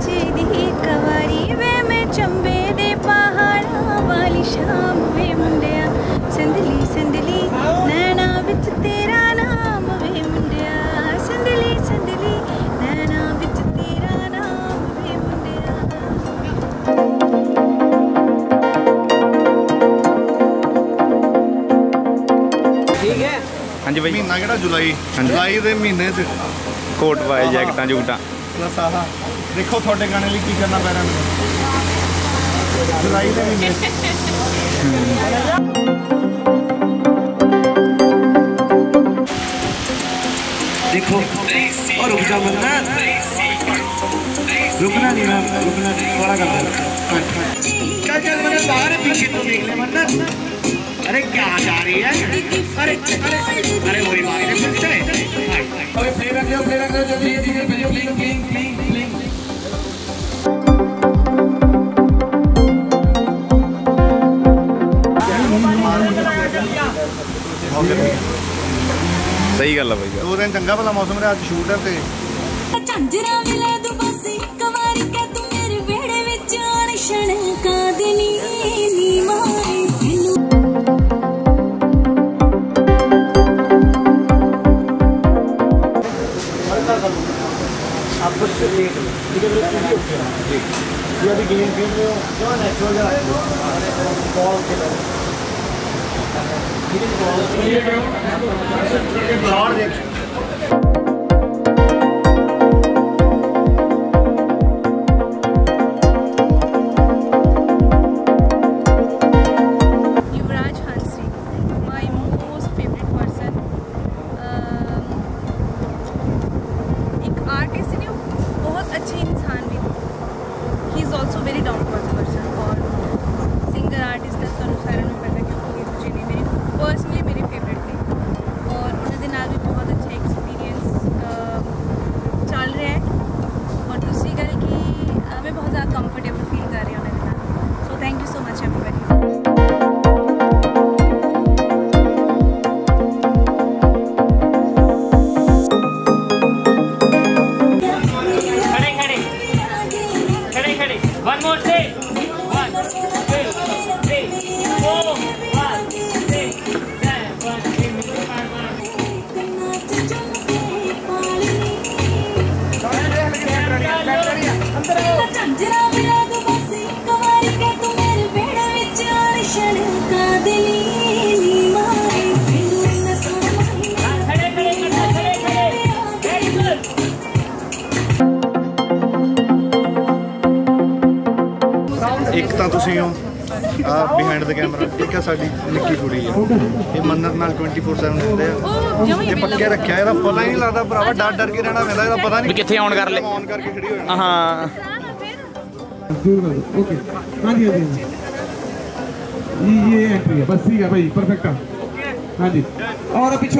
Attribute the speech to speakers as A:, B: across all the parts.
A: Cherry कवारी वे मैं चंबे दे पहाड़ा वाली शाम वे मुंडिया। संदली संदली नैना बिच तेरा
B: नाम वे
C: मुंडिया। संदली संदली
B: नैना
C: बिच तेरा नाम वे
B: मुंडिया। ठीक है? हाँ जी भाई।
C: महीना जुलाई? हाँ जुलाई के महीने
B: कोट पाए जैकटा जुकटा
C: ਪਲੱਸ ਆਹ ਦੇਖੋ ਤੁਹਾਡੇ ਗਾਣੇ ਲਈ ਕੀ ਕਰਨਾ ਪੈ ਰਿਹਾ ਮੈਨੂੰ ਜੁਲਾਈ ਦੇ ਮਹੀਨੇ ਚ
D: देखो और रुक जा मन्ना रुकना नहीं ना रुकना नहीं थोड़ा कर दे चल चल मन्ना बाहर है पीछे तो देख ले मन्ना अरे क्या जा रही है अरे अरे अरे वही बात है फिर चले अबे प्लेबैक लो प्लेबैक लो जल्दी जल्दी जल्दी प्लिंग प्लिंग प्लिंग प्लिंग
C: ਬਹੁਤ ਗਰਮੀ ਹੈ।
B: ਸਹੀ ਗੱਲ ਆ ਬਾਈ
C: ਦੋ ਦਿਨ ਚੰਗਾ ਭਲਾ ਮੌਸਮ ਰਿਹਾ ਅੱਜ ਸ਼ੂਟ ਹੈ ਤੇ
E: ਝਾਂਜਰਾ ਮਿਲੇ ਤੂੰ ਬਸੀ
D: आप कुछ लेट हो ठीक है भी ये अभी गेम खेल रहे हो जो नेचुरल जा बॉल खेलो शॉट देख
A: युवराज ही इज़
C: ਇੱਕ ਤਾਂ ਤੁਸੀਂ ਹੋ ਆ ਬਿਹਾਈਂਡ ਦ ਕੈਮਰਾ ਇੱਕ ਆ ਸਾਡੀ ਨਿੱਕੀ ਕੁੜੀ ਆ ਇਹ ਮੰਨਤ ਨਾਲ 24/7 ਰਹਿੰਦੇ ਆ
A: ਉਹ ਜਮਾ
C: ਇਹ ਪੱਕੇ ਰੱਖਿਆ ਇਹਦਾ ਪਤਾ ਹੀ ਨਹੀਂ ਲੱਗਦਾ ਭਰਾਵਾ ਡਰ ਡਰ ਕੇ ਰਹਿਣਾ ਪੈਂਦਾ ਇਹਦਾ ਪਤਾ ਨਹੀਂ
B: ਵੀ ਕਿੱਥੇ on ਕਰ ਲਏ?
C: ਆਨ ਕਰਕੇ ਖੜੀ ਹੋ ਜਾਣਾ
B: ਹਾਂ
F: ओके हाँ जी हाँ जी हाँ जी ये ये एंट्री है बस ठीक है भाई परफेक्ट है हाँ जी और पीछे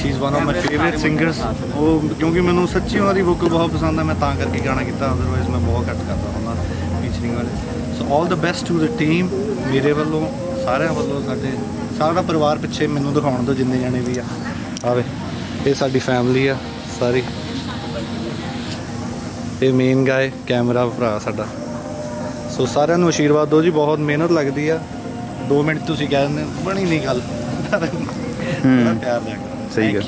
C: she is one of my favourite singers ਉਹ ਕਿਉਂਕਿ ਮੈਨੂੰ ਸੱਚੀ ਉਹਨਾਂ ਦੀ ਵੋਕਲ ਬਹੁਤ ਪਸੰਦ ਹੈ ਮੈਂ ਤਾਂ ਕਰਕੇ ਗਾਣਾ ਕੀਤਾ ਅਦਰਵਾਈਜ਼ ਮੈਂ ਬਹੁਤ ਘੱਟ ਕਰਦਾ ਹੁੰਦਾ ਫੀਚਰਿੰਗ ਵਾਲੇ so all the best to the team ਮੇਰੇ ਵੱਲੋਂ ਸਾਰਿਆਂ ਵੱਲੋਂ ਸਾਡੇ ਸਾਰਾ ਪਰਿਵਾਰ ਪਿੱਛੇ ਮੈਨੂੰ ਦਿਖਾਉਣ ਤੋਂ ਜਿੰਨੇ ਜਾਣੇ ਵੀ ਆ ਆਵੇ ਇਹ ਸਾਡੀ ਫੈਮਿਲੀ ਆ ਸਾਰੀ ਇਹ ਮੇਨ ਗਾਏ ਕੈਮਰਾ ਭਰਾ ਸਾਡਾ ਸੋ ਸਾਰਿਆਂ ਨੂੰ ਆਸ਼ੀਰਵਾਦ ਦਿਓ ਜੀ ਬਹੁਤ ਮਿਹਨਤ ਲੱਗਦੀ ਆ 2 ਮਿੰਟ ਤੁਸੀਂ ਕਹਿ ਦਿੰਦੇ ਬਣੀ ਨਹੀਂ ਗੱਲ ਪਿਆਰ ਦਿਆ सही है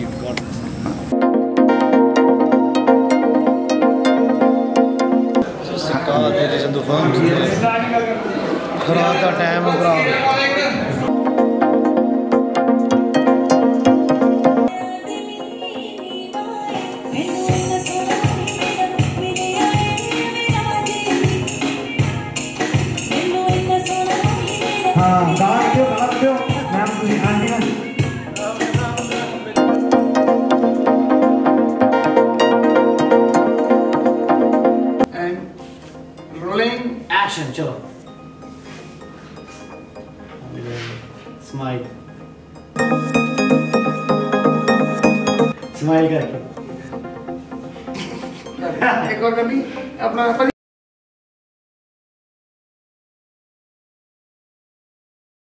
C: रात का टाइम
F: है हाँ, दाग क्यों, दाग क्यों?
D: एक्शन चलो स्माइल स्माइल करके
F: एक और करनी अपना